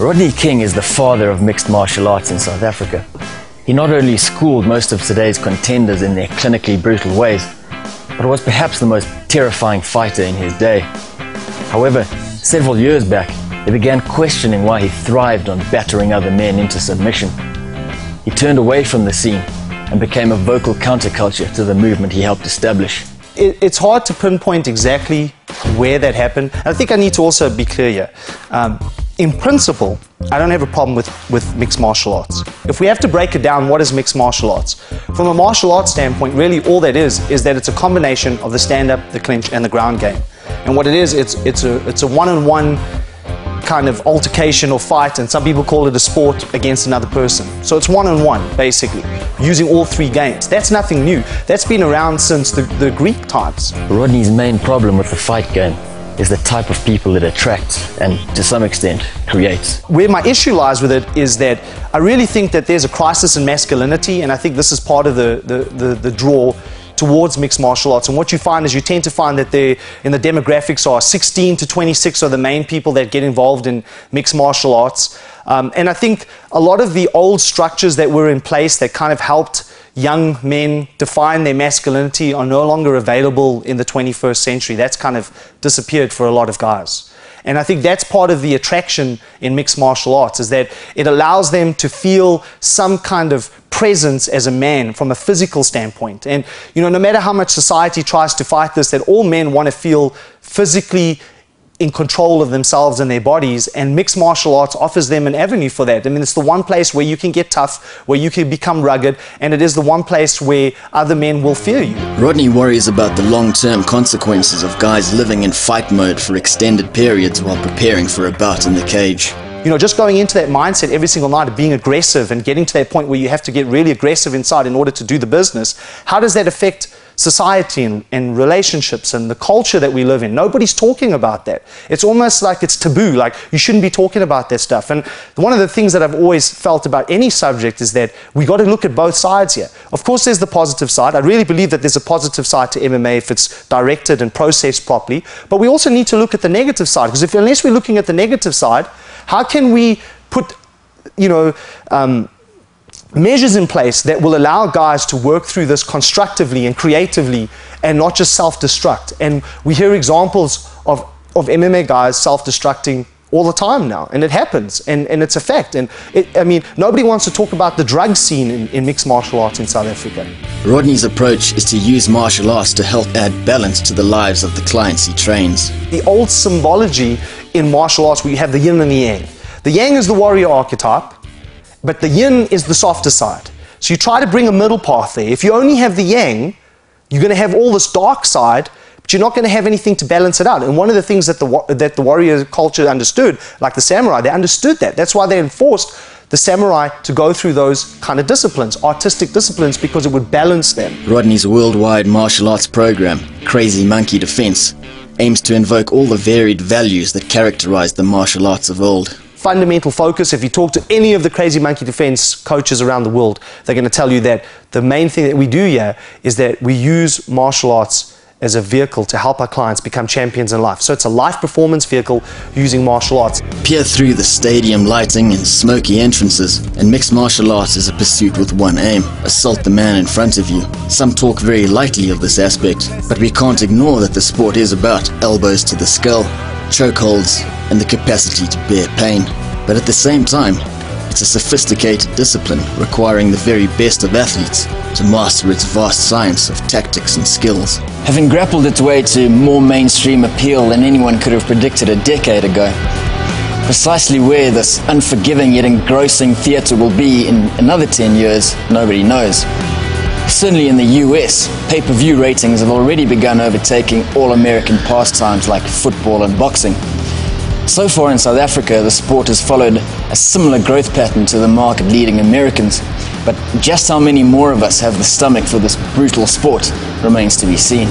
Rodney King is the father of mixed martial arts in South Africa. He not only schooled most of today's contenders in their clinically brutal ways, but was perhaps the most terrifying fighter in his day. However, several years back, they began questioning why he thrived on battering other men into submission. He turned away from the scene and became a vocal counterculture to the movement he helped establish. It's hard to pinpoint exactly where that happened. I think I need to also be clear here. Um, in principle, I don't have a problem with, with mixed martial arts. If we have to break it down, what is mixed martial arts? From a martial arts standpoint, really all that is, is that it's a combination of the stand-up, the clinch, and the ground game. And what it is, it's, it's a, it's a one-on-one kind of altercation or fight, and some people call it a sport against another person. So it's one-on-one, basically, using all three games. That's nothing new. That's been around since the, the Greek times. Rodney's main problem with the fight game is the type of people it attracts and to some extent creates. Where my issue lies with it is that I really think that there's a crisis in masculinity, and I think this is part of the, the, the, the draw towards mixed martial arts. And what you find is you tend to find that they, in the demographics are 16 to 26 are the main people that get involved in mixed martial arts. Um, and I think a lot of the old structures that were in place that kind of helped young men define their masculinity are no longer available in the 21st century. That's kind of disappeared for a lot of guys. And I think that's part of the attraction in mixed martial arts is that it allows them to feel some kind of presence as a man from a physical standpoint. And you know, no matter how much society tries to fight this, that all men want to feel physically in control of themselves and their bodies, and mixed martial arts offers them an avenue for that. I mean, it's the one place where you can get tough, where you can become rugged, and it is the one place where other men will fear you. Rodney worries about the long term consequences of guys living in fight mode for extended periods while preparing for a bout in the cage. You know, just going into that mindset every single night of being aggressive and getting to that point where you have to get really aggressive inside in order to do the business, how does that affect society and, and, relationships and the culture that we live in. Nobody's talking about that. It's almost like it's taboo, like you shouldn't be talking about that stuff. And one of the things that I've always felt about any subject is that we got to look at both sides here. Of course, there's the positive side. I really believe that there's a positive side to MMA if it's directed and processed properly. But we also need to look at the negative side because if unless we're looking at the negative side, how can we put, you know, um, measures in place that will allow guys to work through this constructively and creatively and not just self-destruct. And we hear examples of, of MMA guys self-destructing all the time now, and it happens, and, and it's a fact. And it, I mean, nobody wants to talk about the drug scene in, in mixed martial arts in South Africa. Rodney's approach is to use martial arts to help add balance to the lives of the clients he trains. The old symbology in martial arts where you have the yin and the yang. The yang is the warrior archetype, but the yin is the softer side. So you try to bring a middle path there. If you only have the yang, you're going to have all this dark side, but you're not going to have anything to balance it out. And one of the things that the, that the warrior culture understood, like the samurai, they understood that. That's why they enforced the samurai to go through those kind of disciplines, artistic disciplines, because it would balance them. Rodney's worldwide martial arts program, Crazy Monkey Defense, aims to invoke all the varied values that characterized the martial arts of old fundamental focus. If you talk to any of the Crazy Monkey Defense coaches around the world, they're going to tell you that the main thing that we do here is that we use martial arts as a vehicle to help our clients become champions in life. So it's a life performance vehicle using martial arts. Peer through the stadium lighting and smoky entrances, and mixed martial arts is a pursuit with one aim assault the man in front of you. Some talk very lightly of this aspect, but we can't ignore that the sport is about elbows to the skull, chokeholds, and the capacity to bear pain. But at the same time, it's a sophisticated discipline requiring the very best of athletes to master its vast science of tactics and skills. Having grappled its way to more mainstream appeal than anyone could have predicted a decade ago, precisely where this unforgiving yet engrossing theatre will be in another 10 years, nobody knows. Certainly in the US, pay per view ratings have already begun overtaking all American pastimes like football and boxing. So far in South Africa, the sport has followed a similar growth pattern to the market leading Americans, but just how many more of us have the stomach for this brutal sport remains to be seen.